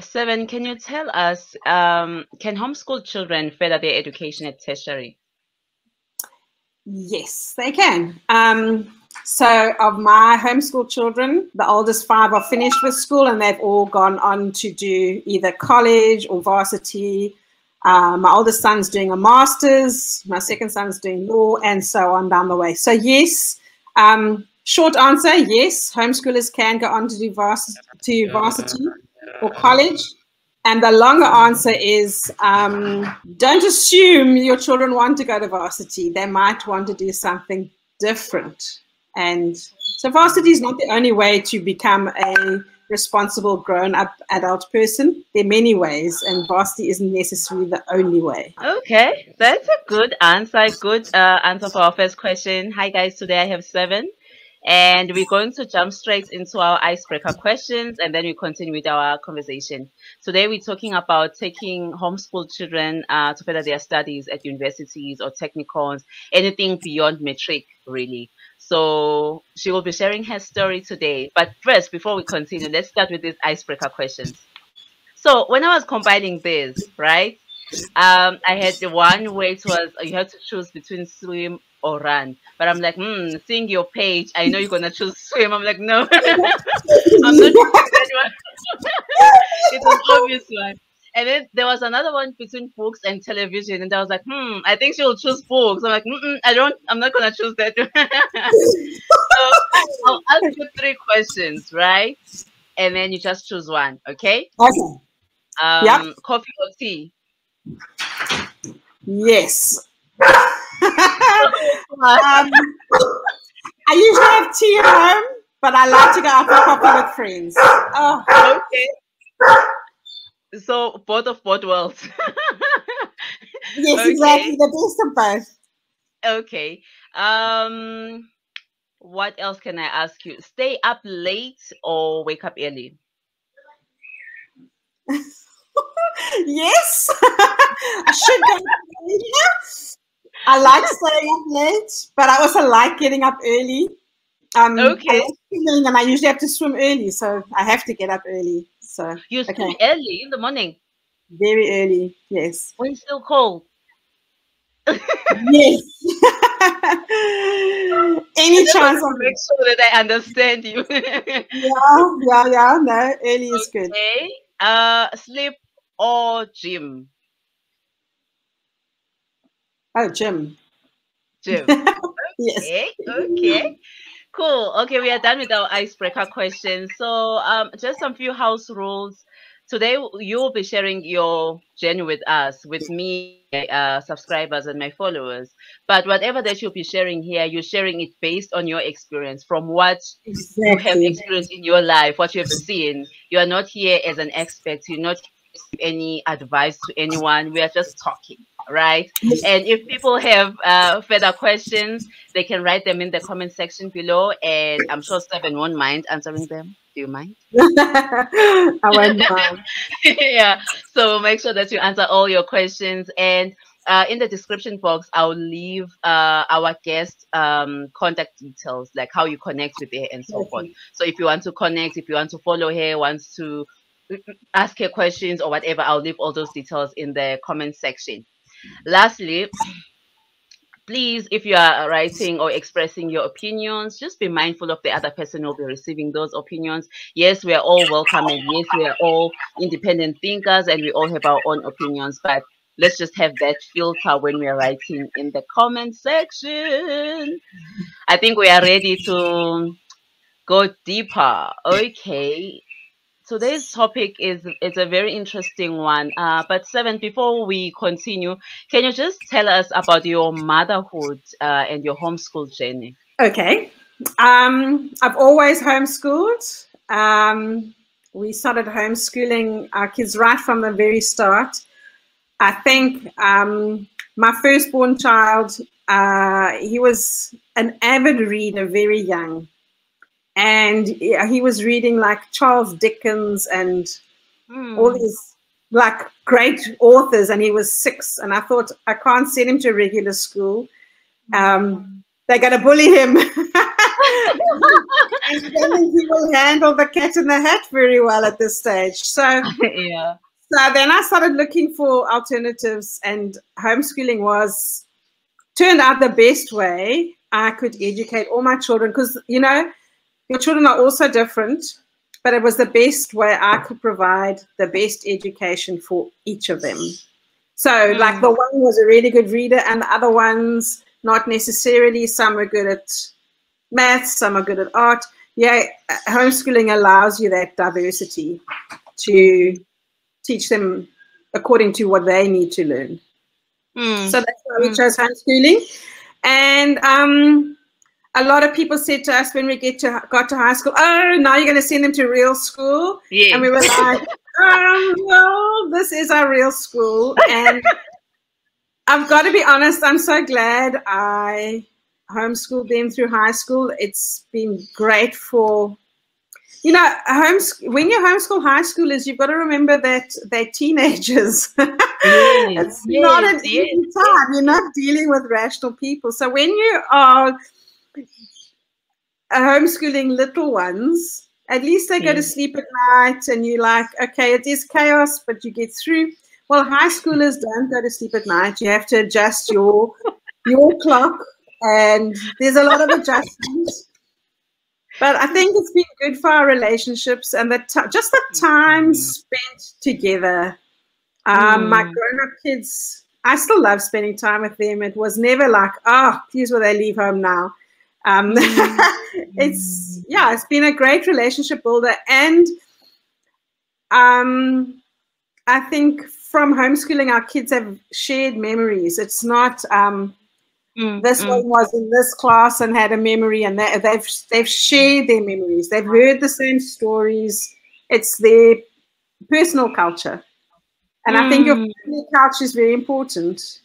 Seven, can you tell us, um, can homeschool children further their education at tertiary? Yes, they can. Um, so of my homeschool children, the oldest five are finished with school and they've all gone on to do either college or varsity. Uh, my oldest son's doing a master's, my second son's doing law, and so on down the way. So yes, um, short answer, yes, homeschoolers can go on to do varsity, to varsity or college. And the longer answer is um, don't assume your children want to go to varsity. They might want to do something different. And so varsity is not the only way to become a responsible grown-up adult person. There are many ways, and varsity isn't necessarily the only way. Okay, that's a good answer. Good uh, answer for our first question. Hi guys, today I have seven. And we're going to jump straight into our icebreaker questions and then we continue with our conversation. Today we're talking about taking homeschool children uh, to further their studies at universities or technicals, anything beyond matric, really. So she will be sharing her story today. But first, before we continue, let's start with these icebreaker questions. So when I was compiling this, right, um, I had the one where it was you have to choose between swim or run. But I'm like, hmm, seeing your page, I know you're gonna choose swim. I'm like, no, I'm not it's an obvious one. And then there was another one between books and television, and I was like, hmm, I think she'll choose books. I'm like, I don't, I'm not gonna choose that. so I'll ask you three questions, right? And then you just choose one, okay? Okay. Um, yep. Coffee or tea? Yes. Um, I usually have tea at home, but I like to go out for coffee with friends. Oh. Okay. So both of both worlds. yes, okay. exactly. The best of both. Okay. Um what else can I ask you? Stay up late or wake up early? yes. I should go I like staying up late, but I also like getting up early. Um, okay. And I usually have to swim early, so I have to get up early. So you okay. swim early in the morning. Very early, yes. When it's still cold. yes. Any chance of make sure that I understand you. yeah, yeah, yeah. No, early is good. Okay. Uh, sleep or gym. Oh, Jim, Gym. yes. Okay. Okay. Cool. Okay, we are done with our icebreaker questions. So, um, just some few house rules. Today, you will be sharing your journey with us, with me, uh, subscribers, and my followers. But whatever that you'll be sharing here, you're sharing it based on your experience, from what exactly. you have experienced in your life, what you have seen. You are not here as an expert. You're not giving any advice to anyone. We are just talking, right? And if people have uh, further questions, they can write them in the comment section below, and I'm sure Seven won't mind answering them. Do you mind? I won't mind. yeah. So make sure that you answer all your questions and. Uh, in the description box, I'll leave uh, our guest um, contact details, like how you connect with her and so forth. So if you want to connect, if you want to follow her, wants to ask her questions or whatever, I'll leave all those details in the comment section. Lastly, please, if you are writing or expressing your opinions, just be mindful of the other person who will be receiving those opinions. Yes, we are all welcome and yes, we are all independent thinkers and we all have our own opinions, but let's just have that filter when we are writing in the comment section. I think we are ready to go deeper. Okay today's topic is it's a very interesting one. Uh, but seven, before we continue, can you just tell us about your motherhood uh, and your homeschool journey? Okay, um, I've always homeschooled. Um, we started homeschooling our kids right from the very start. I think um, my firstborn child, uh, he was an avid reader very young and he was reading like Charles Dickens and mm. all these like great authors, and he was six. And I thought I can't send him to regular school. Um, they're going to bully him. I don't think he will handle the cat in the hat very well at this stage. So yeah. So then I started looking for alternatives, and homeschooling was turned out the best way I could educate all my children because you know your children are also different, but it was the best way I could provide the best education for each of them. So, mm. like the one was a really good reader, and the other ones not necessarily. Some are good at maths, some are good at art. Yeah, homeschooling allows you that diversity to teach them according to what they need to learn. Mm. So that's why we mm. chose homeschooling. And um, a lot of people said to us when we get to got to high school, "Oh, now you're going to send them to real school," yeah. and we were like, um, "Well, this is our real school." And I've got to be honest, I'm so glad I homeschooled them through high school. It's been great for you know, homes when you homeschool high schoolers, you've got to remember that they're teenagers. Yes, it's yes, not an yes, easy time. You're not dealing with rational people. So when you are homeschooling little ones, at least they go to sleep at night and you're like, okay, it is chaos, but you get through. Well, high schoolers don't go to sleep at night. You have to adjust your your clock and there's a lot of adjustments. But I think it's been good for our relationships and the just the time mm. spent together. Um, mm. My grown-up kids, I still love spending time with them. It was never like, oh, please will they leave home now. Um, mm. it's yeah, it's been a great relationship builder, and um, I think from homeschooling, our kids have shared memories. It's not um, Mm, this mm. one was in this class and had a memory, and they, they've they've shared their memories. They've heard the same stories. It's their personal culture, and mm. I think your mm. family culture is very important.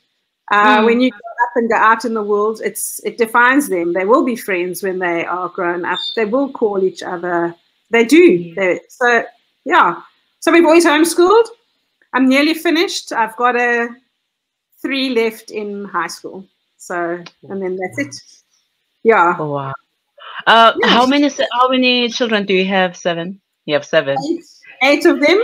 Uh, mm. When you up and go out in the world, it's it defines them. They will be friends when they are grown up. They will call each other. They do. They, so yeah. So we've always homeschooled. I'm nearly finished. I've got a three left in high school. So, and then that's it. Yeah. Oh, wow. Uh, yeah. How many how many children do you have? Seven. You have seven. Eight, eight of them.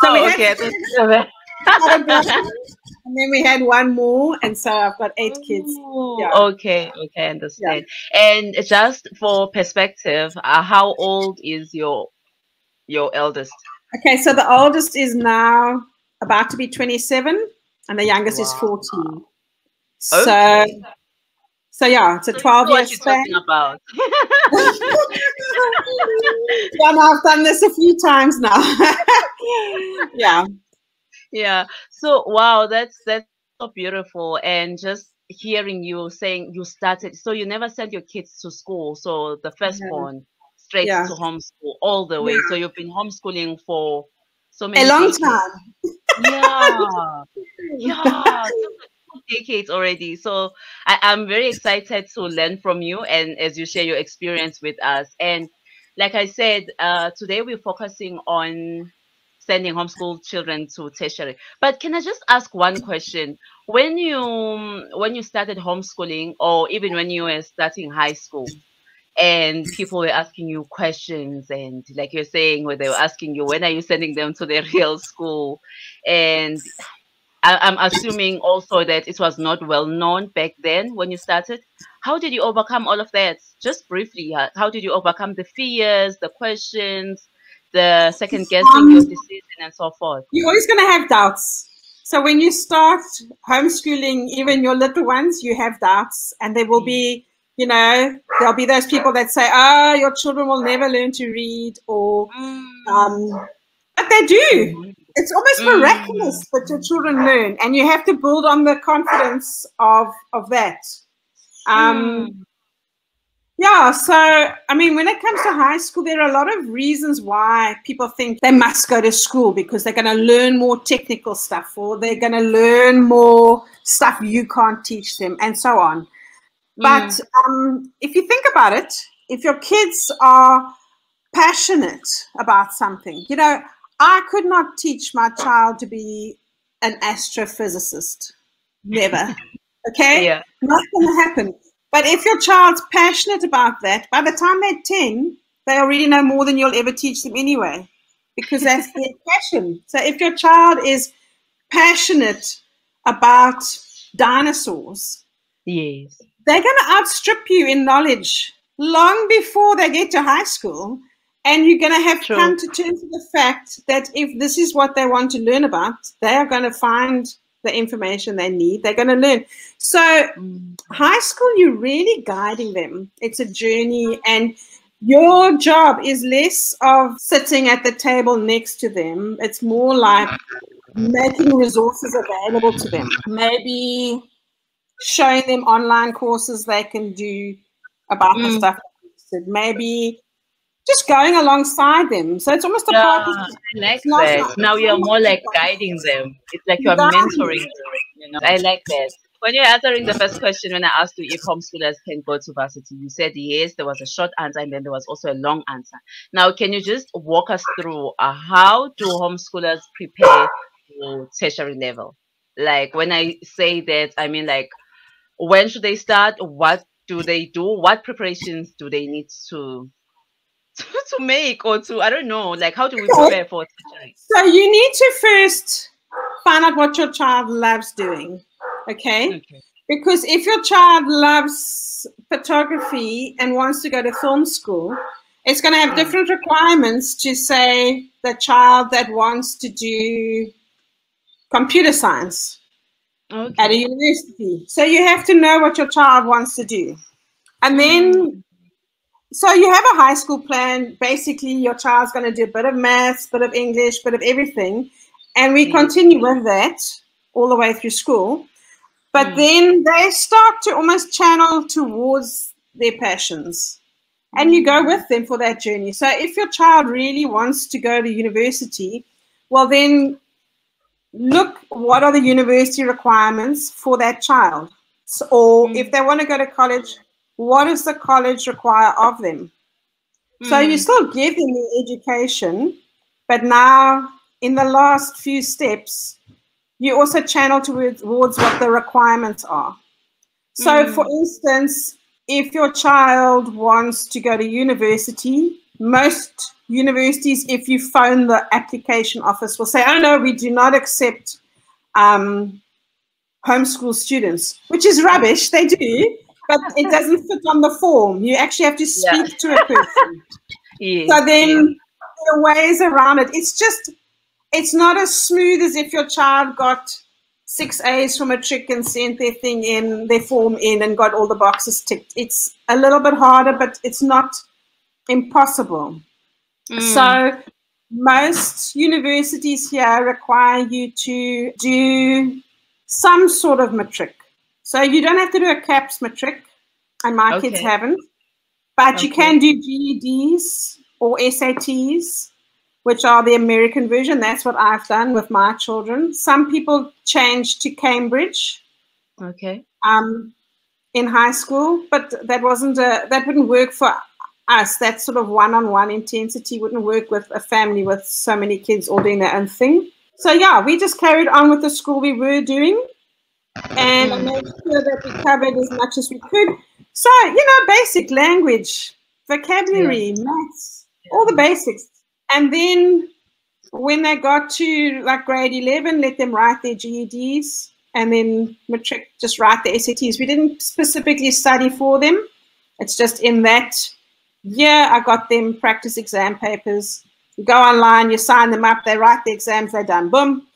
So oh, okay. seven. and then we had one more, and so I've got eight kids. Yeah. Okay, okay, understand. Yeah. And just for perspective, uh, how old is your your eldest? Okay, so the oldest is now about to be twenty-seven, and the youngest wow. is fourteen. So, so yeah, it's a so 12 year span. about. yeah, no, I've done this a few times now. yeah. Yeah. So wow, that's that's so beautiful. And just hearing you saying you started so you never sent your kids to school. So the first yeah. one straight yeah. to homeschool all the way. Yeah. So you've been homeschooling for so many a long time. Yeah. yeah decades already. So I, am very excited to learn from you and as you share your experience with us. And like I said, uh, today we're focusing on sending homeschool children to tertiary. But can I just ask one question? When you when you started homeschooling, or even when you were starting high school, and people were asking you questions, and like you're saying, where they were asking you, when are you sending them to the real school? And I, am assuming also that it was not well known back then when you started. How did you overcome all of that? Just briefly, uh, how did you overcome the fears, the questions, the second guessing your decision, and so forth? You're always going to have doubts. So when you start homeschooling, even your little ones, you have doubts, and there will be, you know, there'll be those people that say, "Oh, your children will never learn to read," or, mm. um, but they do. Mm-hmm it's almost mm. miraculous that your children learn and you have to build on the confidence of of that um mm. Yeah so i mean when it comes to high school there are a lot of reasons why people think they must go to school because they're going to learn more technical stuff or they're going to learn more stuff you can't teach them and so on but mm. um, if you think about it if your kids are passionate about something you know I could not teach my child to be an astrophysicist. Never. Okay? Yeah. Not going to happen. But if your child's passionate about that, by the time they're 10, they already know more than you'll ever teach them anyway, because that's their passion. So if your child is passionate about dinosaurs, yes, they're going to outstrip you in knowledge long before they get to high school. And you're going to have to come to terms with the fact that if this is what they want to learn about, they are going to find the information they need. They're going to learn. So, mm. high school, you're really guiding them. It's a journey, and your job is less of sitting at the table next to them. It's more like making resources available to them. Maybe showing them online courses they can do about mm. the stuff. Maybe just going alongside them. So it's almost a yeah, I like that. now you're more like guiding them. It's like you're mentoring them. You know, I like that. When you're answering the first question, when I asked you if homeschoolers can go to varsity, you said yes. There was a short answer, and then there was also a long answer. Now, can you just walk us through uh, how do homeschoolers prepare for tertiary level? Like when I say that, I mean like when should they start? What do they do? What preparations do they need to to make or to I don't know like how do we prepare for teaching? So you need to first find out what your child loves doing. Okay? okay. Because if your child loves photography and wants to go to film school, it's going to have different requirements to say the child that wants to do computer science okay. at a university. So you have to know what your child wants to do. And then mm. So you have a high school plan. Basically, your child's going to do a bit of maths, bit of English, bit of everything, and we continue with that all the way through school. But mm. then they start to almost channel towards their passions, and you go hmm. with them for that journey. So if your child really wants to go to university, well then look what are the university requirements for that child. So, or mm. if they want to go to college, what does the college require of them? Mm. So you hmm. still give them the education, but now in the last few steps, you also channel towards, towards what the requirements are. So, mm. for instance, if your child wants to go to university, most universities, if you phone the application office, will say, oh no, we do not accept um, homeschool students, which is rubbish. They do but it doesn't fit on the form. You actually have to speak yeah. to a person. So then yeah. there are ways around it. It's just, it's not as smooth as if your child got six A's from matric and sent their thing in, their form in, and got all the boxes ticked. It's a little bit harder, but it's not impossible. Mm. So most universities here require you to do some sort of matric. So you don't have to do a CAPS matric, and my okay. kids haven't. But okay. you can do GEDs or SATs, which are the American version. That's what I've done with my children. Some people change to Cambridge. Okay. Um, in high school, but that wasn't a that wouldn't work for us. That sort of one-on-one intensity wouldn't work with a family with so many kids all doing their own thing. So yeah, we just carried on with the school we were doing and mm. I made sure that we covered as much as we could. So, you know, basic language, vocabulary, yeah. maths, all the basics. And then when they got to like grade 11, let them write their GEDs and then matric, just write the SATs. We didn't specifically study for them. It's just in that year, I got them practice exam papers. You go online, you sign them up, they write the exams, they're done. Boom.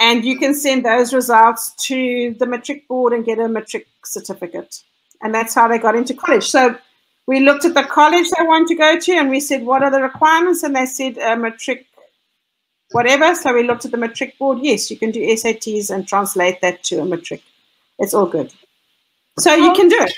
And you can send those results to the matric board and get a matric certificate. And that's how they got into college. So we looked at the college they want to go to and we said, what are the requirements? And they said a matric whatever. So we looked at the matric board. Yes, you can do SATs and translate that to a matric. It's all good. So you can do it.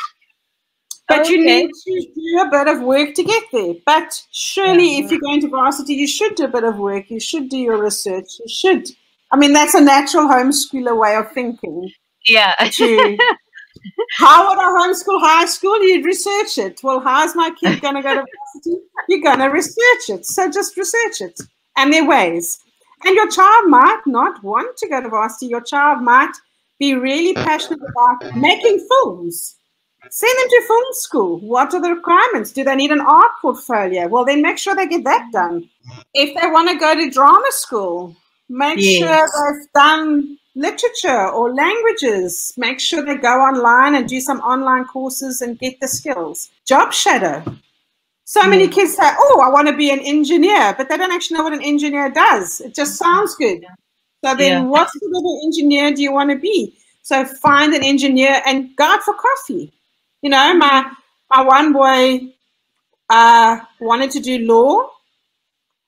But okay. you need to do a bit of work to get there. But surely, if you're going to varsity, you should do a bit of work. You should do your research. You should I mean, that's a natural homeschooler way of thinking. Yeah. To, how would I homeschool high school? You'd research it. Well, how's my kid going to go to university? You're going to research it. So just research it and their ways. And your child might not want to go to varsity. Your child might be really passionate about making films. Send them to film school. What are the requirements? Do they need an art portfolio? Well, then make sure they get that done. If they want to go to drama school, make yes. sure they've done literature or languages. Make sure they go online and do some online courses and get the skills. Job shadow. So many kids say, Oh, I want to be an engineer, but they don't actually know what an engineer does. It just sounds good. So then, yeah. what sort of engineer do you want to be? So find an engineer and go out for coffee. You know, my my one boy uh, wanted to do law,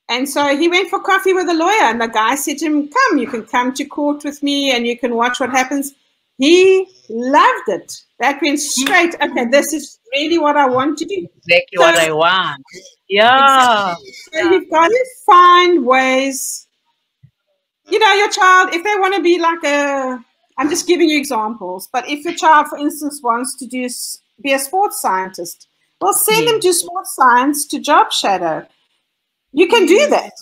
and so he went for coffee with a lawyer, and the guy said to him, "Come, you can come to court with me, and you can watch what happens." He loved it. That went mm-hmm. straight. Okay, this is really what I want to do. Exactly so, what I want. Yeah. Exactly. So you've got to find ways. You know, your child, if they want to be like a, I'm just giving you examples, but if your child, for instance, wants to do be a sports scientist, well, send yeah. them mm. to sports science to job shadow. You can do mm. that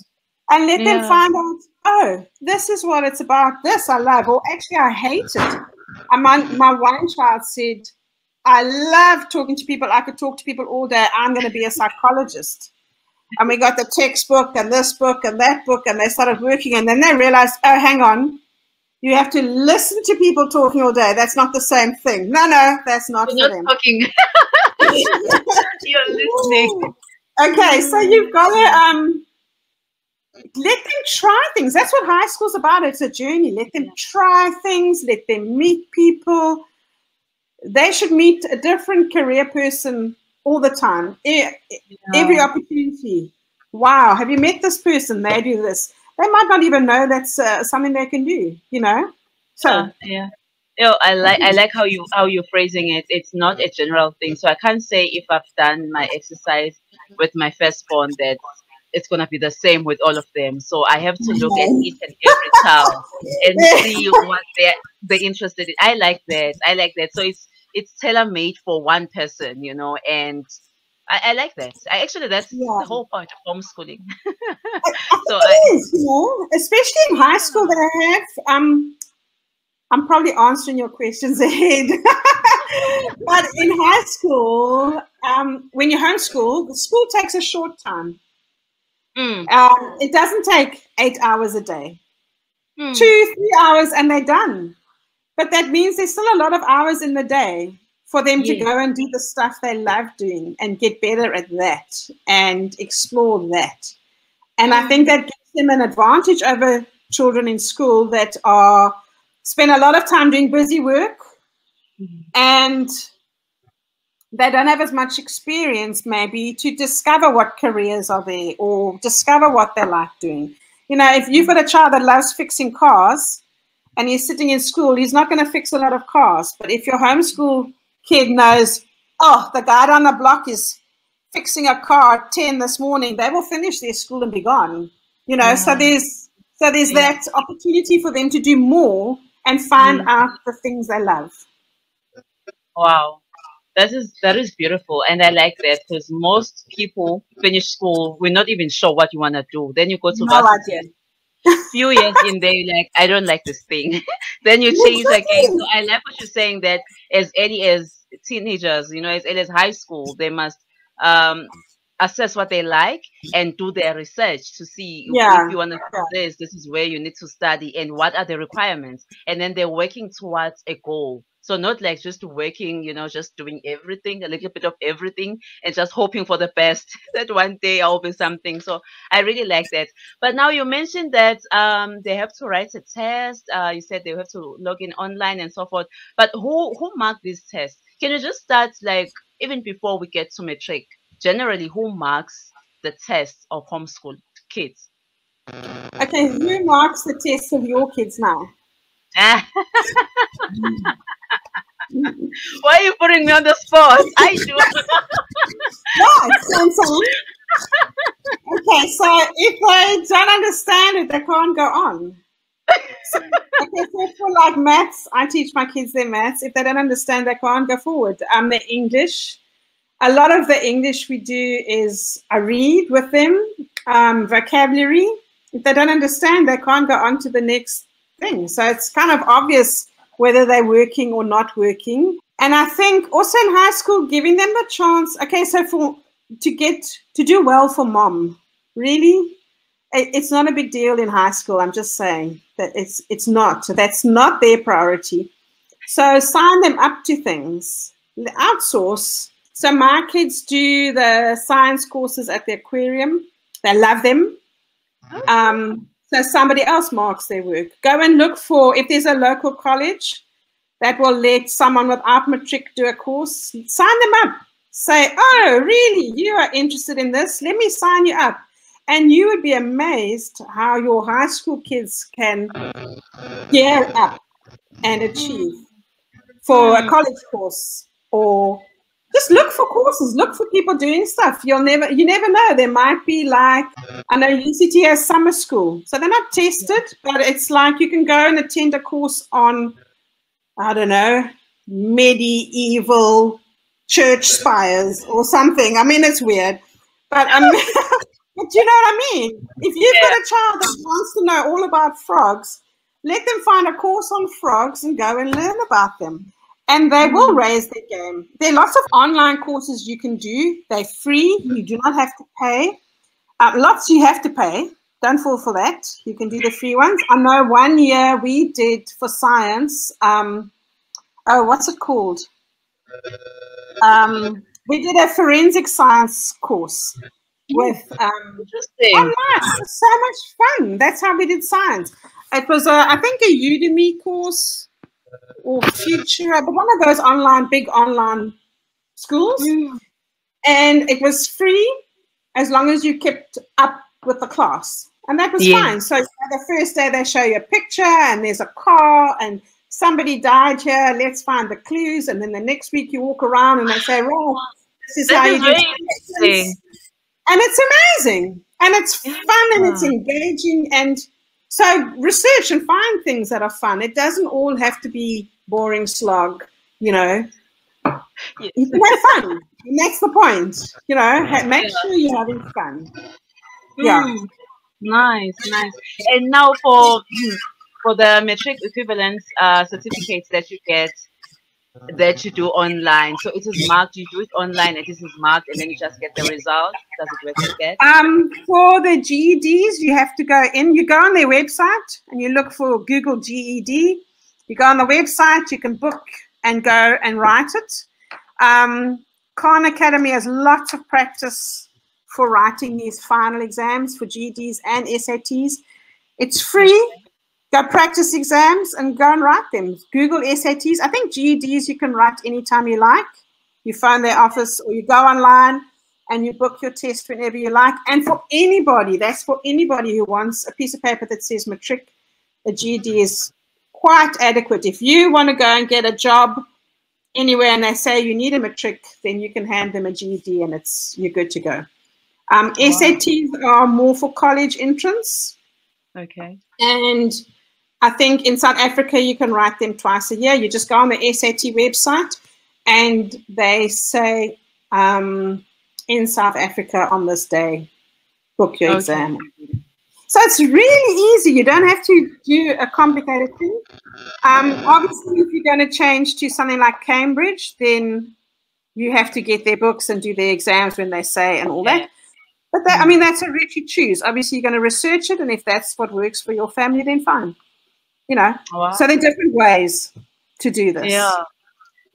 and let yeah. them find out, oh, this is what it's about. This I love, or actually, I hate it. And my, my one child said, I love talking to people. I could talk to people all day. I'm going to be a psychologist. And we got the textbook and this book and that book, and they started working. And then they realized, oh, hang on, you have to listen to people talking all day. That's not the same thing. No, no, that's not You're for not them. talking. You're listening. Okay, so you've got to um, let them try things. That's what high school's about. It's a journey. Let them try things. Let them meet people they should meet a different career person all the time. Every opportunity. Wow, have you met this person? They do this. They might not even know that's uh, something they can do. You know. So uh, yeah. You know, I like I like how you how you're phrasing it. It's not a general thing, so I can't say if I've done my exercise with my firstborn that it's gonna be the same with all of them. So I have to look at each and every child and see what they're they're interested in. I like that. I like that. So it's it's tailor made for one person, you know, and I, I like that. I actually that's yeah. the whole point of homeschooling. so I, is, you know, especially in high school that I have. Um, I'm probably answering your questions ahead. but in high school, um, when you homeschool, the school takes a short time. Mm. Um, it doesn't take eight hours a day. Mm. Two, three hours, and they're done. But that means there's still a lot of hours in the day for them to go and do the stuff they love doing and get better at that and explore that. And I think that gives them an advantage over children in school that are spend a lot of time doing busy work mm-hmm. and they don't have as much experience maybe to discover what careers are there or discover what they like doing. You know, if you've got a child that loves fixing cars, and he's sitting in school, he's not going to fix a lot of cars. But if your homeschool kid knows, oh, the guy down the block is fixing a car at 10 this morning, they will finish their school and be gone. You know, yeah. so there's so there's yeah. that opportunity for them to do more and find mm. out the things they love. Wow. That is that is beautiful, and I like that because most people finish school, we're not even sure what you want to do. Then you go to no varsity, few years in there, like, I don't like this thing. then you change again. So I like what you're saying that as early as teenagers, you know, as early as high school, they must um assess what they like and do their research to see yeah. if you want to do this, this is where you need to study and what are the requirements. And then they're working towards a goal. So not like just working, you know, just doing everything, a little bit of everything, and just hoping for the best that one day I'll be something. So I really like that. But now you mentioned that um, they have to write a test. Uh, you said they have to log in online and so forth. But who who mark these tests? Can you just start like even before we get to matric? Generally, who marks the tests of homeschool kids? Okay, who marks the tests of your kids now? Why are you putting me on the spot? I do. yeah, Okay, so if they don't understand it, they can't go on. So, okay, so for like maths, I teach my kids their maths. If they don't understand, they can't go forward. Um, the English, a lot of the English we do is I read with them, um, vocabulary. If they don't understand, they can't go on to the next thing. So it's kind of obvious whether they're working or not working. and I think also in high school, giving them the chance. Okay, so for to get to do well for mom, really, it, it's not a big deal in high school. I'm just saying that it's it's not. So that's not their priority. So sign them up to things. Outsource. So my kids do the science courses at the aquarium. They love them. Um, so somebody else marks their work. Go and look for if there's a local college that will let someone without matric do a course. Sign them up. Say, oh, really? You are interested in this? Let me sign you up. And you would be amazed how your high school kids can gear up and achieve for a hmm. college course or just look for courses, look for people doing stuff. You'll never, you never know. There might be like, I know UCT has summer school, so they're not tested, but it's like you can go and attend a course on, I don't know, medieval church spires or something. I mean, it's weird, but um, but you know what I mean. If you've yeah. got a child that wants to know all about frogs, let them find a course on frogs and go and learn about them and they will mm. raise their game. There are lots of online courses you can do. They're free. You do not have to pay. Uh, lots you have to pay. Don't fall for that. You can do the free ones. I know one year we did for science. Um, oh, what's it called? Um, we did a forensic science course with um, online. It so much fun. That's how we did science. It was, a, I think, a Udemy course or Future, but one of those online, big online schools. Mm. And it was free as long as you kept up with the class. And that was yeah. fine. So the first day they show you a picture and there's a car and somebody died here. Let's find the clues. And then the next week you walk around and they say, well, this is that how is you do it. And it's amazing. And it's fun and it's engaging and so research and find things that are fun. It doesn't all have to be boring slog, you know. Yes. You can have fun. And that's the point. You know, make sure you're having fun. Yeah. Mm. Nice, nice. And now for for the matric equivalence uh, certificates that you get that you do online. So it is marked, you do it online, and this is marked, and then you just get the result. Does it work that? Um, for the GEDs, you have to go in, you go on their website and you look for Google GED. You go on the website, you can book and go and write it. Um, Khan Academy has lots of practice for writing these final exams for GEDs and SATs. It's free go practice exams and go and write them. Google SATs. I think GEDs you can write anytime you like. You phone their office or you go online and you book your test whenever you like. And for anybody, that's for anybody who wants a piece of paper that says matric, a GED is quite adequate. If you want to go and get a job anywhere and they say you need a matric, then you can hand them a GED and it's you're good to go. Um, wow. SATs are more for college entrance. Okay. And I think in South Africa, you can write them twice a year. You just go on the SAT website and they say, um, in South Africa on this day, book your okay. exam. So it's really easy. You don't have to do a complicated thing. Um, obviously, if you're going to change to something like Cambridge, then you have to get their books and do their exams when they say and all that. But that, I mean, that's a route you choose. Obviously, you're going to research it, and if that's what works for your family, then fine you know. Oh, wow. So there are different ways to do this. Yeah.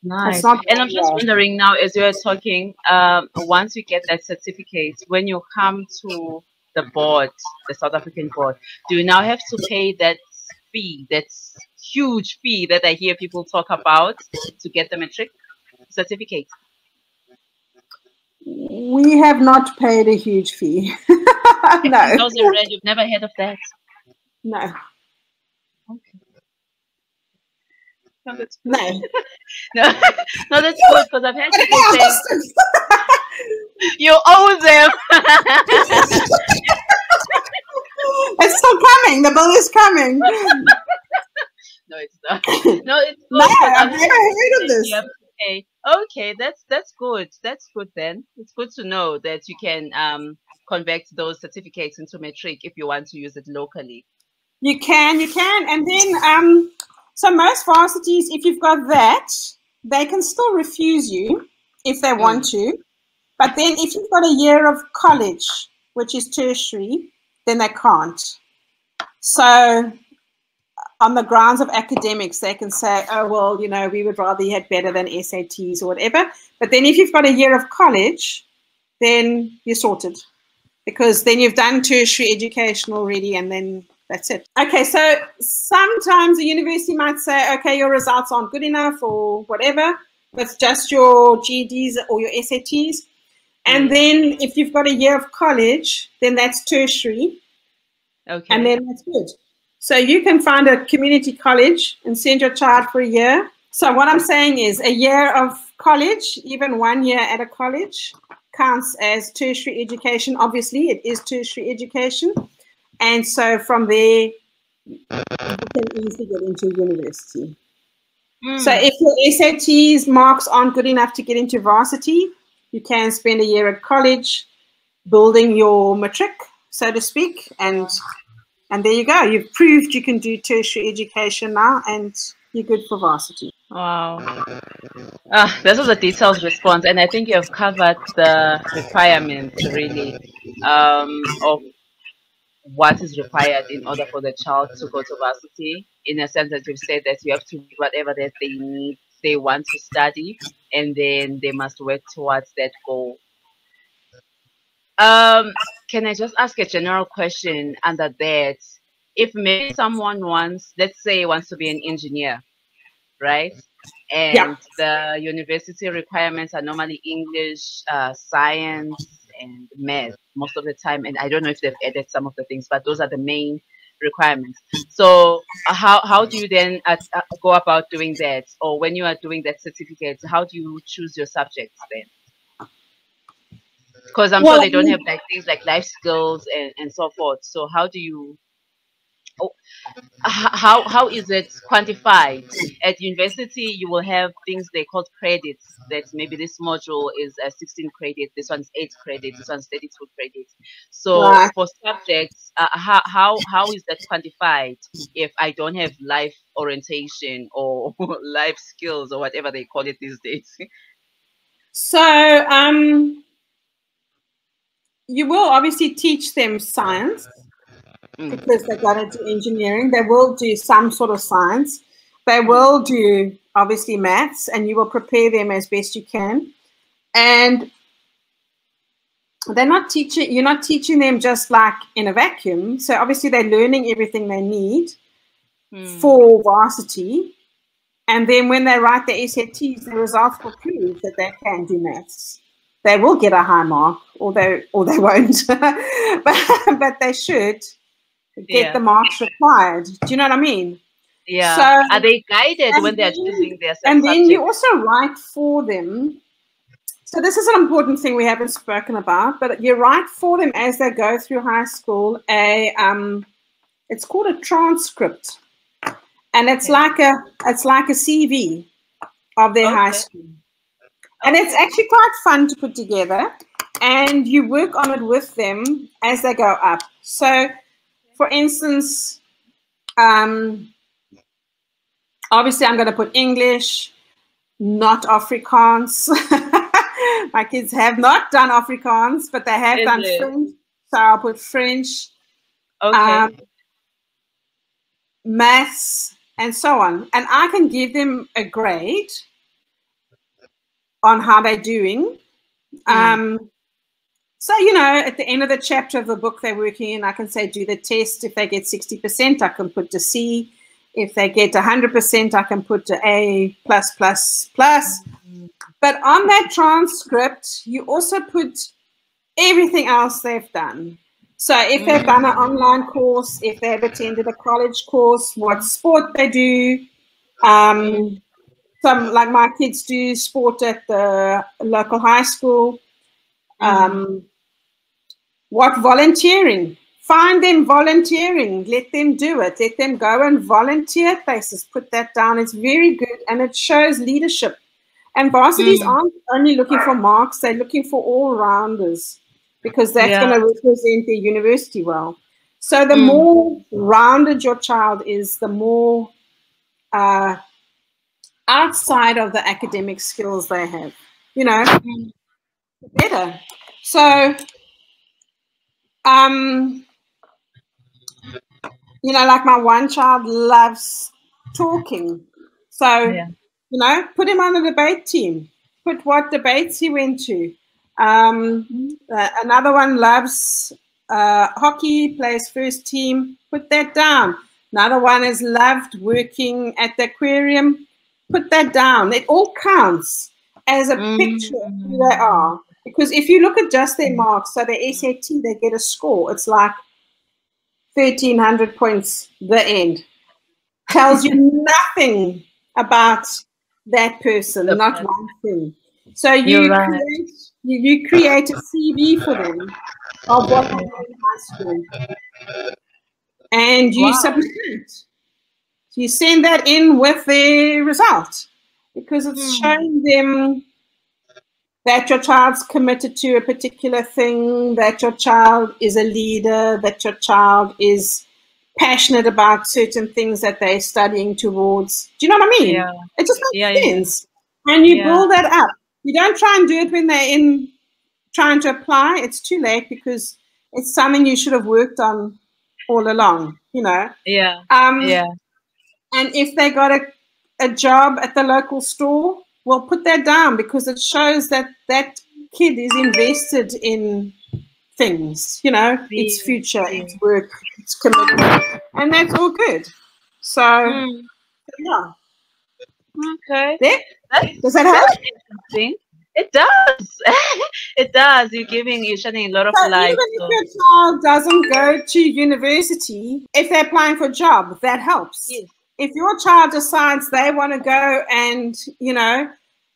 Nice. And I'm just wondering now, as you're talking, um, once you get that certificate, when you come to the board, the South African board, do you now have to pay that fee, that huge fee that I hear people talk about to get the matric certificate? We have not paid a huge fee. no. You've never heard of that? No. Okay. No, that's good. No. no, no, that's good because I've had people say you owe them. it's still coming. The bill is coming. no, it's not. No, it's good. No, I've never heard of this. Okay. okay, that's that's good. That's good then. It's good to know that you can um convert those certificates into matric if you want to use it locally. You can, you can. And then, um, so most varsities, if you've got that, they can still refuse you if they want mm. to. But then if you've got a year of college, which is tertiary, then they can't. So on the grounds of academics, they can say, oh, well, you know, we would rather you had better than SATs or whatever. But then if you've got a year of college, then you're sorted because then you've done tertiary education already and then that's it. Okay, so sometimes the university might say, okay, your results aren't good enough or whatever with just your GEDs or your SATs. And mm. then if you've got a year of college, then that's tertiary. Okay. And then that's good. So you can find a community college and send your child for a year. So what I'm saying is a year of college, even one year at a college, counts as tertiary education. Obviously, it is tertiary education. And so from there, you can easily get into university. Mm. So if your SATs marks aren't good enough to get into varsity, you can spend a year at college building your matric, so to speak, and and there you go. You've proved you can do tertiary education now, and you're good for varsity. Wow. Ah, this was a detailed response, and I think you have covered the requirements really um, of what is required in order for the child to go to varsity in a sense that you've said that you have to whatever that they need they want to study and then they must work towards that goal. Um can i just ask a general question under that? If maybe someone wants let's say wants to be an engineer right? And yeah. the university requirements are normally english uh, science and math most of the time. And I don't know if they've added some of the things, but those are the main requirements. So uh, how, how do you then uh, uh, go about doing that? Or when you are doing that certificate, how do you choose your subjects then? Because I'm well, sure they don't have like things like life skills and, and so forth. So how do you how how is it quantified? At university you will have things they call credits that maybe this module is a 16 credit this one's 8 credits this one's 32 credits so for subjects uh, how, how how is that quantified if i don't have life orientation or life skills or whatever they call it these days? So um you will obviously teach them science. Because they're going to do engineering. They will do some sort of science. They will do obviously maths, and you will prepare them as best you can. And they're not teaching. You're not teaching them just like in a vacuum. So obviously they're learning everything they need mm. for varsity. And then when they write the SATs, the results will prove that they can do maths. They will get a high mark, although or they won't, but, but they should get yeah. the marks required. Do you know what I mean? Yeah. So are they guided when they're choosing their And then you also write for them. So this is an important thing we haven't spoken about, but you write for them as they go through high school a um, it's called a transcript, and it's okay. like a it's like a CV of their okay. high school, and it's actually quite fun to put together. And you work on it with them as they go up. So for instance, um, obviously I'm going to put English, not Afrikaans. My kids have not done Afrikaans, but they have Is done it? French. So I'll put French, okay. um, maths, and so on. And I can give them a grade on how they're doing. Mm. Um, so, you know, at the end of the chapter of the book they're working in, I can say, do the test. If they get 60%, I can put to C. If they get 100%, I can put to A plus, plus, plus. But on that transcript, you also put everything else they've done. So if they've done an online course, if they've attended a college course, what sport they do. Um, some, like my kids do sport at the local high school. Um, what volunteering? Find them volunteering. Let them do it. Let them go and volunteer places. Put that down. It's very good and it shows leadership. And varsities mm. aren't only looking for marks, they're looking for all rounders because that's yeah. going to represent their university well. So the mm. more rounded your child is, the more uh, outside of the academic skills they have. You know, the better. So, um, you know, like my one child loves talking. So, yeah. you know, put him on a debate team. Put what debates he went to. Um, mm-hmm. uh, another one loves uh, hockey, plays first team. Put that down. Another one has loved working at the aquarium. Put that down. It all counts as a mm. picture of who they are. Because if you look at just their marks, so the SAT, they get a score. It's like 1,300 points, the end. Tells you nothing about that person, the not person. one thing. So you create, you, you create a CV for them of what they in high school. And you wow. submit it. You send that in with the result because it's mm. showing them that your child's committed to a particular thing, that your child is a leader, that your child is passionate about certain things that they're studying towards. Do you know what I mean? Yeah. It just makes yeah, sense. Yeah. And you yeah. build that up. You don't try and do it when they're in trying to apply. It's too late because it's something you should have worked on all along, you know? Yeah. Um, yeah. And if they got a, a job at the local store, well, put that down because it shows that that kid is invested in things, you know, yeah. its future, yeah. its work, its commitment, and that's all good. So, mm. yeah. Okay. There? Does that help? Interesting. It does. it does. You're giving, you're shedding a lot of so light. Even so. if your child doesn't go to university, if they're applying for a job, that helps. Yes. If your child decides they want to go and, you know,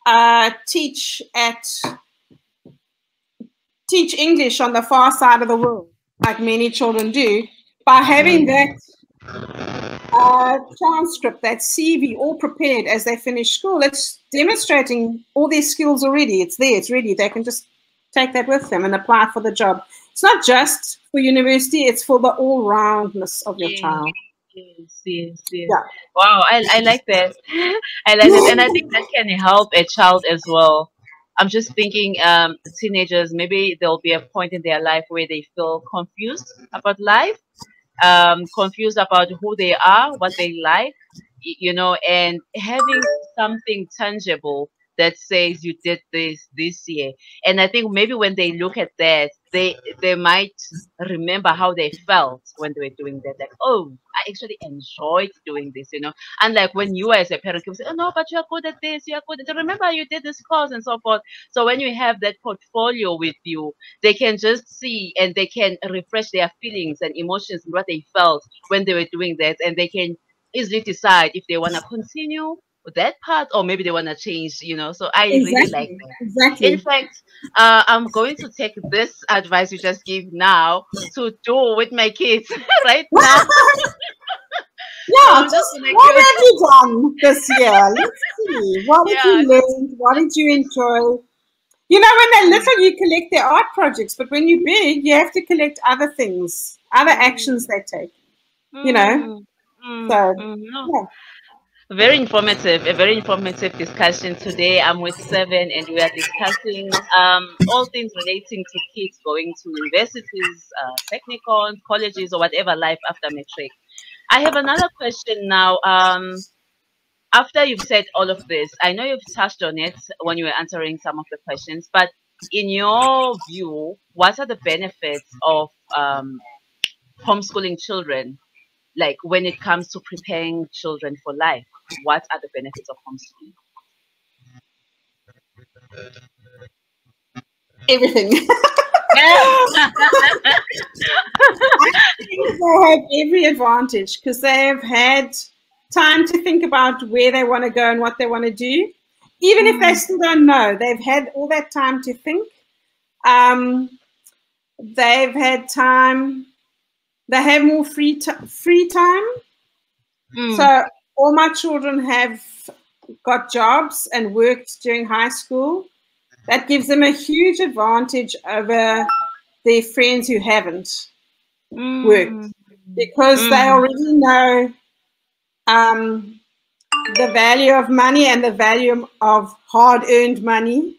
uh, teach at teach English on the far side of the world, like many children do, by having that uh, transcript, that CV, all prepared as they finish school. It's demonstrating all their skills already. It's there, it's ready. They can just take that with them and apply for the job. It's not just for university, it's for the all roundness of your child. Yes, yes, yes. Yeah. Wow, I, I like that. I like it. And I think that can help a child as well. I'm just thinking um, teenagers, maybe there'll be a point in their life where they feel confused about life um, confused about who they are, what they like, you know, and having something tangible that says you did this this year. And I think maybe when they look at that, they they might remember how they felt when they were doing that. Like, oh, I actually enjoyed doing this, you know. And like when you as a parent, you say, oh no, but you are good at this, you are good at remember you did this course and so forth. So when you have that portfolio with you, they can just see and they can refresh their feelings and emotions and what they felt when they were doing that, and they can easily decide if they want to continue that part or maybe they want to change you know so i exactly. really like that exactly in fact uh, i'm going to take this advice you just gave now to do with my kids right now yeah just what have you done this year let's see what did yeah. you learn what did you enjoy you know when they're little you collect their art projects but when you're big you have to collect other things other mm. actions they take you know mm. so mm. yeah very informative, a very informative discussion today. I'm with Seven and we are discussing um, all things relating to kids going to universities, uh, colleges, or whatever life after matric. I have another question now. Um, after you've said all of this, I know you've touched on it when you were answering some of the questions, but in your view, what are the benefits of um, homeschooling children like when it comes to preparing children for life what are the benefits of homeschooling everything I think they have every advantage because they've had time to think about where they want to go and what they want to do. Even mm. if they mm. still don't know, they've had all that time to think. Um, they've had time they have more free free time. Mm. So all my children have got jobs and worked during high school. That gives them a huge advantage over their friends who haven't mm. worked because mm. they already know um, the value of money and the value of hard-earned money.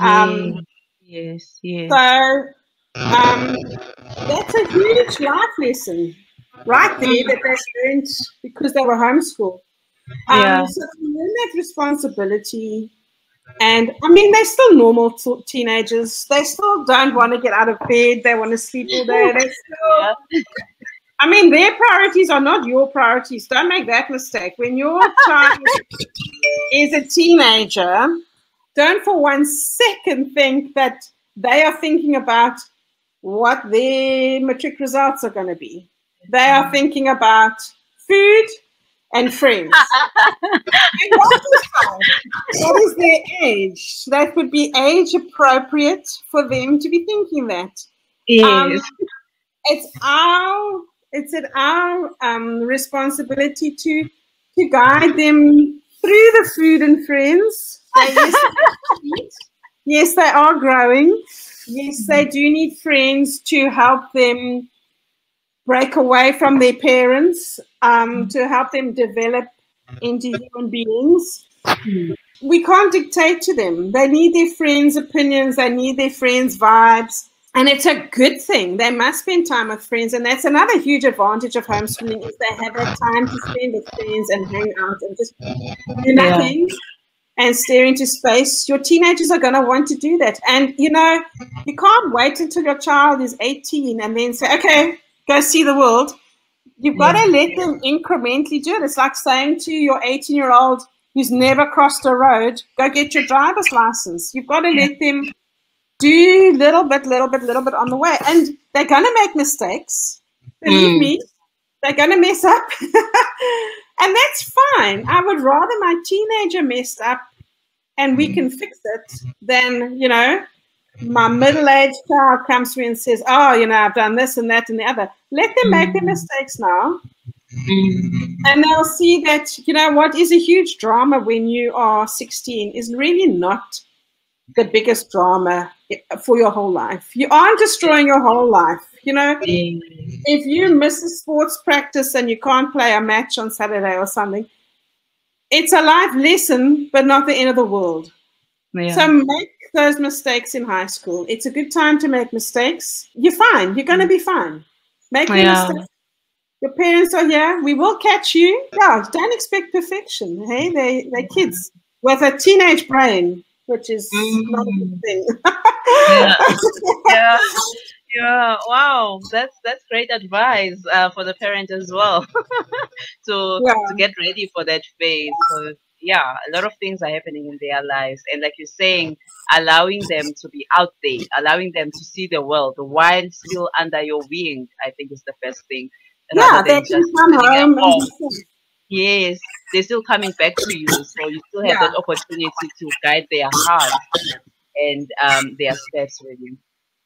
Um, yes, yes. So um, that's a huge life lesson right there that they learned because they were homeschooled. Um, yeah. So to learn that responsibility, and I mean, they're still normal teenagers. They still don't want to get out of bed. They want to sleep all day. They still. I mean, their priorities are not your priorities. Don't make that mistake. When your child is a teenager, don't for one second think that they are thinking about what their matric results are going to be. They are thinking about food and friends. and what, is what is their age? That would be age appropriate for them to be thinking that. Yes. Um, it's our it's at our um, responsibility to to guide them through the food and friends. yes, they are growing. Yes, they do need friends to help them break away from their parents, um, to help them develop into human beings. We can't dictate to them. They need their friends' opinions, they need their friends' vibes. And it's a good thing. They must spend time with friends. And that's another huge advantage of homeschooling is they have that time to spend with friends and hang out and just do nothing. Yeah and stare into space, your teenagers are going to want to do that. And, you know, you can't wait until your child is 18 and then say, okay, go see the world. You've got to let them incrementally do it. It's like saying to your 18 year old who's never crossed a road, go get your driver's license. You've got to let them do little bit, little bit, little bit on the way. And they're going to make mistakes. Believe mm. me, they're going to mess up. and that's fine. I would rather my teenager messed up and we can fix it than, you know, my middle-aged child comes to me and says, "Oh, you know, I've done this and that and the other." Let them make their mistakes now, mm. and they'll see that you know what is a huge drama when you are 16 is really not the biggest drama for your whole life. You aren't destroying your whole life. You know, if you miss a sports practice and you can't play a match on Saturday or something, it's a life lesson, but not the end of the world. Yeah. So make those mistakes in high school. It's a good time to make mistakes. You're fine. You're going to be fine. Make yeah. mistakes. Your parents are here. We will catch you. Yeah, don't expect perfection. Hey, they they kids with a teenage brain, which is mm. not a good thing. yeah. yeah. Yeah, wow, that's that's great advice uh, for the parent as well to yeah. to get ready for that phase. So yeah, a lot of things are happening in their lives. And like you're saying, allowing them to be out there, allowing them to see the world while still under your wing, I think is the first thing. Yeah, they can come home. Yes, they're still coming back to you. So you still have yeah. that opportunity to guide their heart and um, their steps really.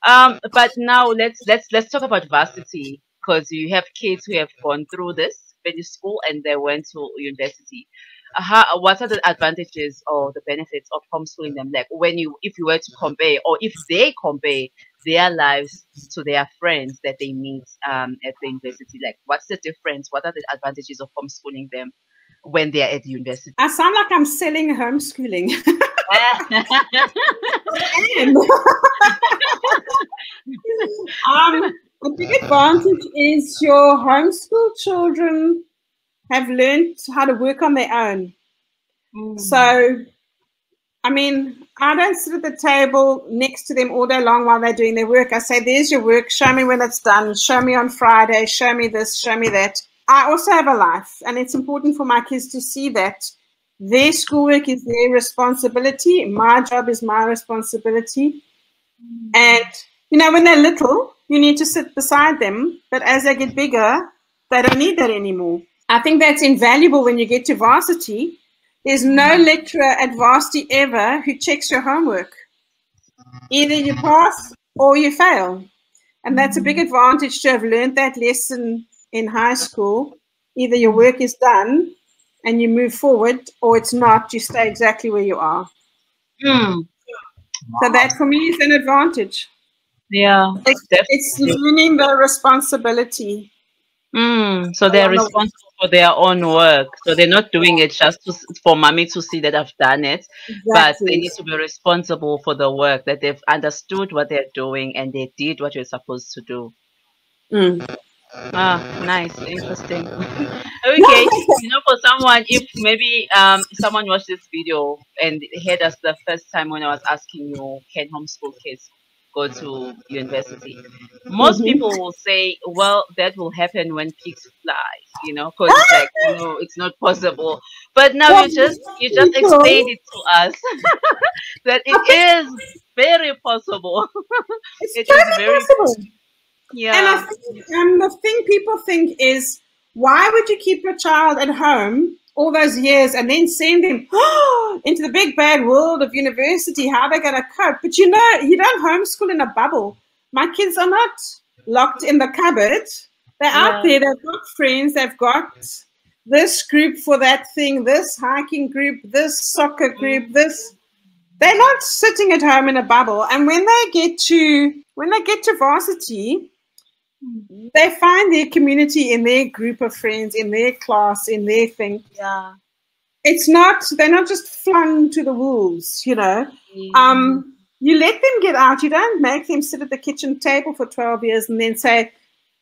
Um, but now let's let's let's talk about varsity because you have kids who have gone through this, finished school, and they went to university how, what are the advantages or the benefits of homeschooling them? Like when you, if you were to compare, or if they compare their lives to their friends that they meet um, at the university, like what's the difference? What are the advantages of homeschooling them when they're at the university? I sound like I'm selling homeschooling. um, the big advantage is your homeschool children have learned how to work on their own. Mm. So, I mean, I don't sit at the table next to them all day long while they're doing their work. I say, There's your work. Show me when it's done. Show me on Friday. Show me this. Show me that. I also have a life, and it's important for my kids to see that their schoolwork is their responsibility. My job is my responsibility. Mm. And, you know, when they're little, you need to sit beside them. But as they get bigger, they don't need that anymore. I think that's invaluable when you get to varsity. There's no lecturer at varsity ever who checks your homework. Either you pass or you fail. And that's a big advantage to have learned that lesson in high school. Either your work is done and you move forward, or it's not, you stay exactly where you are. Mm. So that for me is an advantage. Yeah. It's, it's learning the responsibility. Mm. So they're responsible for their own work. So they're not doing it just to, for mommy to see that I've done it, exactly. but they need to be responsible for the work that they've understood what they're doing and they did what you're supposed to do. Mm. Ah, nice, interesting. okay, you know, for someone, if maybe um someone watched this video and heard us the first time when I was asking you, can homeschool kids go to university? Most mm-hmm. people will say, well, that will happen when pigs fly, you know, because like, no, it's not possible. But now you just you just explained it to us that it is very possible. It's it is very possible yeah. And I think, um, the thing people think is, why would you keep your child at home all those years and then send them into the big bad world of university? How are they going to cope? But you know, you don't homeschool in a bubble. My kids are not locked in the cupboard. They're yeah. out there. They've got friends. They've got this group for that thing, this hiking group, this soccer group, this. They're not sitting at home in a bubble. And when they get to when they get to varsity, they find their community in their group of friends, in their class, in their thing. Yeah. It's not, they're not just flung to the wolves, you know. Mm. Um, you let them get out. You don't make them sit at the kitchen table for 12 years and then say,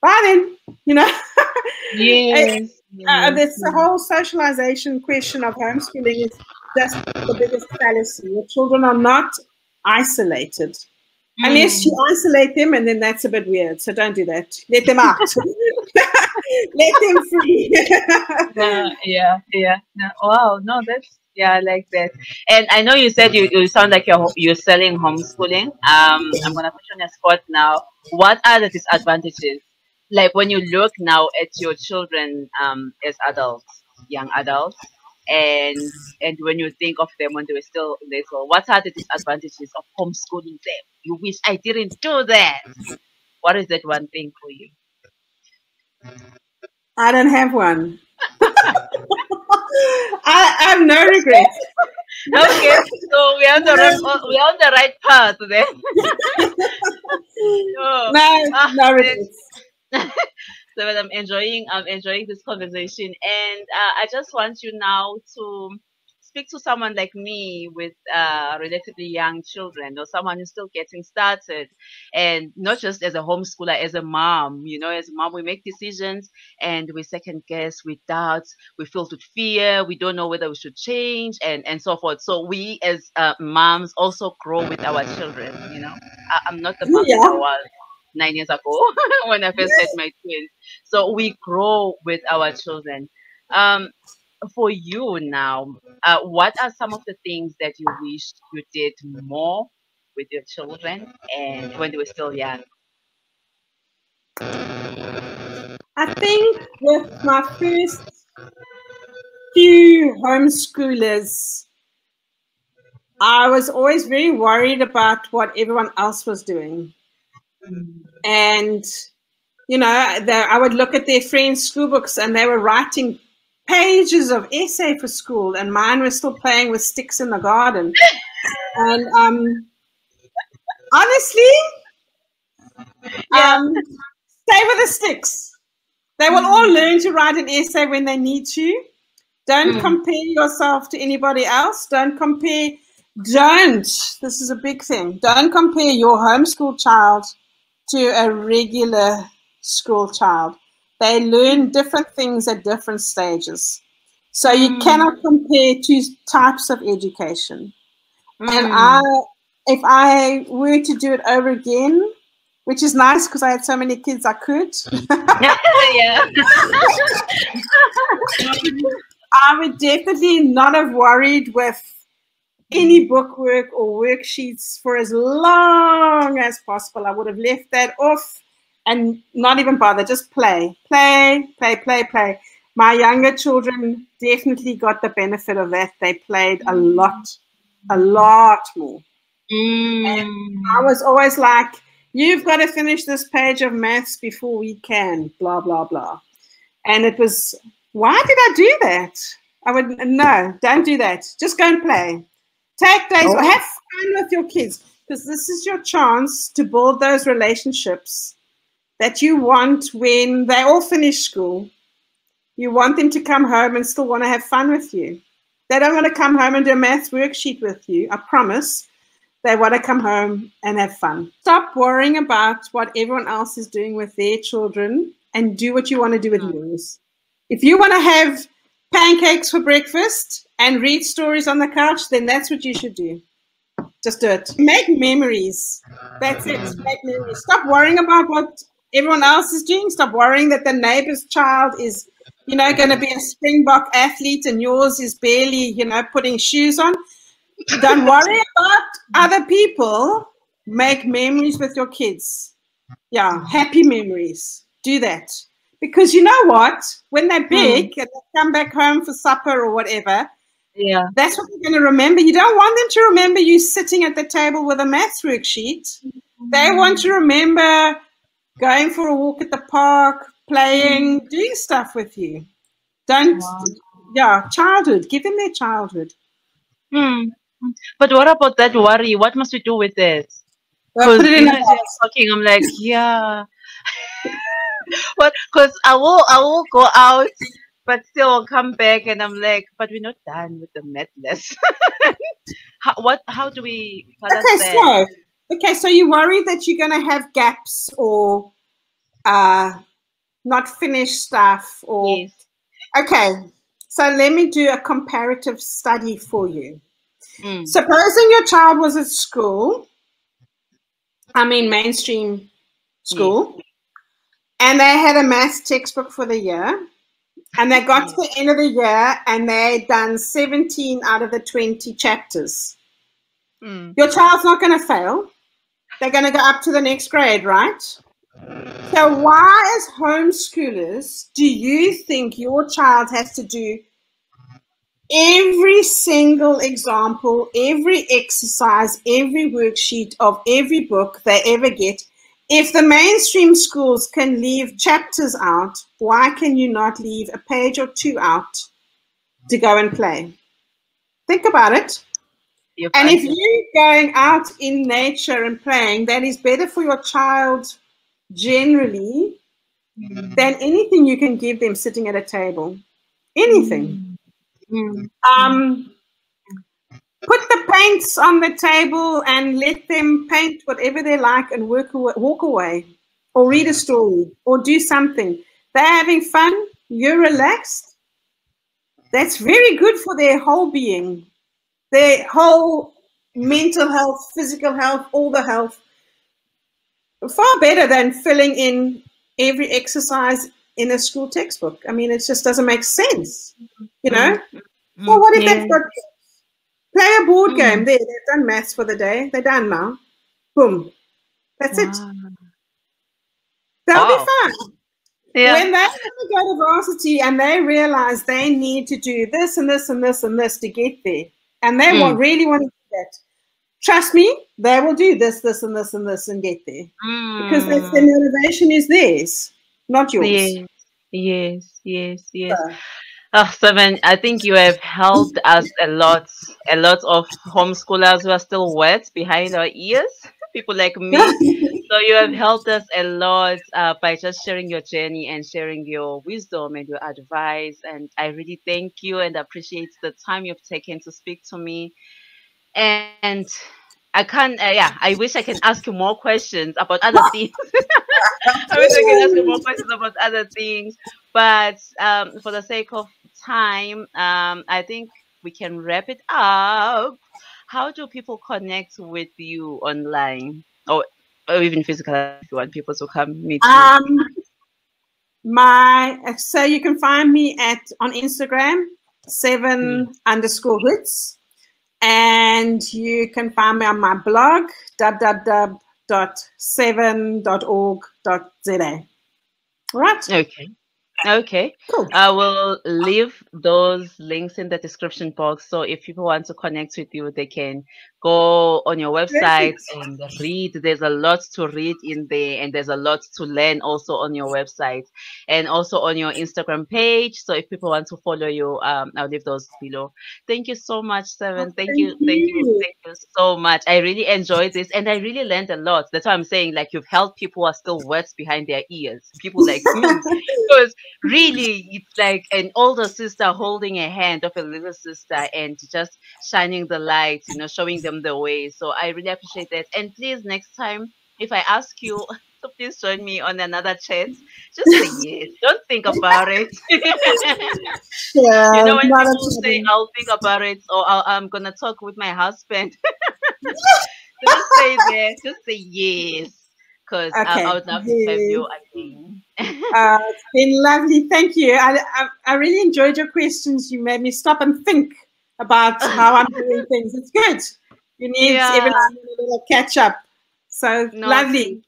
bye then, you know. yes. uh, this the whole socialization question of homeschooling is just the biggest fallacy. Your children are not isolated. Mm. Unless you isolate them, and then that's a bit weird. So don't do that. Let them out. Let them free. no, yeah, yeah. No, wow, no, that's yeah, I like that. And I know you said you, you sound like you're you're selling homeschooling. Um, I'm gonna put you on your spot now. What are the disadvantages? Like when you look now at your children um as adults, young adults, and and when you think of them when they were still little, what are the disadvantages of homeschooling them? You wish I didn't do that. What is that one thing for you? I don't have one. I, I have no regrets. okay, so we're on the right, we're on the right path then. oh, no, ah, no regrets. So I'm enjoying I'm enjoying this conversation, and uh, I just want you now to speak to someone like me with uh, relatively young children or someone who's still getting started. And not just as a homeschooler as a mom you know as a mom we make decisions and we second guess we doubt we filled with fear we don't know whether we should change and and so forth. So we as uh, moms also grow with our children you know. I, am not the mom yeah. Nine years ago when I first had my twins. So we grow with our children. Um, for you now, uh, what are some of the things that you wish you did more with your children and when they were still young? I think with my first few homeschoolers, I was always very worried about what everyone else was doing. And, you know, the, I would look at their friends' school books and they were writing pages of essay for school, and mine was still playing with sticks in the garden. and um, honestly, um, stay with the sticks. They will all learn to write an essay when they need to. Don't mm. compare yourself to anybody else. Don't compare. Don't. This is a big thing. Don't compare your homeschool child to a regular school child. They learn different things at different stages. So you mm. cannot compare two types of education. Mm. And I, if I were to do it over again, which is nice because I had so many kids I could. yeah. I would definitely not have worried with any bookwork or worksheets for as long as possible. I would have left that off and not even bother, just play, play, play, play, play. My younger children definitely got the benefit of that. They played a lot, a lot more. Mm. I was always like, you've got to finish this page of maths before we can, blah, blah, blah. And it was, why did I do that? I would, no, don't do that. Just go and play. Take days oh. have fun with your kids because this is your chance to build those relationships that you want when they all finish school. You want them to come home and still want to have fun with you. They don't want to come home and do a math worksheet with you. I promise. They want to come home and have fun. Stop worrying about what everyone else is doing with their children and do what you want to do with mm. yours. If you want to have pancakes for breakfast and read stories on the couch, then that's what you should do. Just do it. Make memories. That's it. Make memories. Stop worrying about what everyone else is doing. Stop worrying that the neighbor's child is, you know, going to be a Springbok athlete and yours is barely, you know, putting shoes on. Don't worry about other people. Make memories with your kids. Yeah, happy memories. Do that. Because you know what? When they're hmm. big mm. and they come back home for supper or whatever, yeah, that's what they're going to remember. You don't want them to remember you sitting at the table with a math worksheet. Mm. They want to remember going for a walk at the park, playing, mm. doing stuff with you. Don't, wow. yeah, childhood. Give them their childhood. Hmm. But what about that worry? What must we do with this? Well, put it in talking, I'm like, yeah. but because I will, I will go out, but still come back, and I'm like, but we're not done with the madness. how, what? How do we? Okay, so okay, so you worry that you're going to have gaps or uh, not finished stuff, or yes. okay. So let me do a comparative study for you. Mm. Supposing your child was at school, I mean mainstream school, and they had a math textbook for the year, and they got to the end of the year and they had done 17 out of the 20 chapters. Mm. Your child's not going to fail. They're going to go up to the next grade, right? So why, as homeschoolers, do you think your child has to do every single example, every exercise, every worksheet of every book they ever get. If the mainstream schools can leave chapters out, why can you not leave a page or two out to go and play? Think about it. You're and if you're going out in nature and playing, that is better for your child generally mm. than anything you can give them sitting at a table. Anything. Mm. Mm. Um, put the paints on the table and let them paint whatever they like and work away, walk away or read a story or do something. They're having fun. You're relaxed. That's very good for their whole being, their whole mental health, physical health, all the health. Far better than filling in every exercise in a school textbook. I mean, it just doesn't make sense, you know? Mm-hmm. Well, what if yeah. they've got play a board mm. game? There, they've done maths for the day. They're done now. Boom. That's wow. it. That'll wow. be fun. Yeah. When they go to varsity and they realize they need to do this and this and this and this to get there, and they mm. want, really want to do that, trust me, they will do this, this, and this, and this, and get there. Mm. Because that's the motivation is theirs not yours. Yes, yes, yes, yes. So. Oh, Seven, I think you have helped us a lot, a lot of homeschoolers who are still wet behind our ears, people like me. so you have helped us a lot uh, by just sharing your journey and sharing your wisdom and your advice. And I really thank you and appreciate the time you've taken to speak to me. And I can't, uh, yeah, I wish I can ask you more questions about other things. I wish I can ask you more questions about other things. But um, for the sake of time, um, I think we can wrap it up. How do people connect with you online or, or even physically if you want people to come meet you? Um, my, so you can find me at on Instagram, seven mm. underscore hoods. And you can find me on my blog, www.seven.org.za. Right. Okay. Okay. Cool. I will leave those links in the description box. So if people want to connect with you, they can go on your website and read. There's a lot to read in there, and there's a lot to learn also on your website and also on your Instagram page. So if people want to follow you, um, I'll leave those below. Thank you so much, Seven. Thank, thank you, thank you, thank you so much. I really enjoyed this, and I really learned a lot. That's why I'm saying like you've helped people who are still words behind their ears, people like me, because really it's like an older sister holding a hand of a little sister and just shining the light, you know, showing them the way. So I really appreciate that. And please, next time, if I ask you to please join me on another chat, just say yes. Don't think about it. yeah, you know, when people say, I'll think about it or i am going to talk with my husband, just say that. Just say yes. Because okay. I, I, would love to have you again. uh, it's been lovely. Thank you. I, I, I really enjoyed your questions. You made me stop and think about how I'm doing things. It's good. You need yeah. and a little catch up. So no, lovely.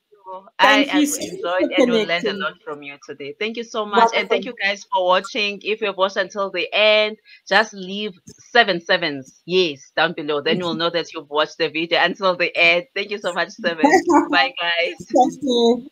Thank I, you. Enjoyed and we learned a lot from you today. Thank you so much. Wonderful. And thank you guys for watching. If you've watched until the end, just leave seven sevens, yes, down below. Then you'll know that you've watched the video until the end. Thank you so much, Seven. Bye, guys. Thank you.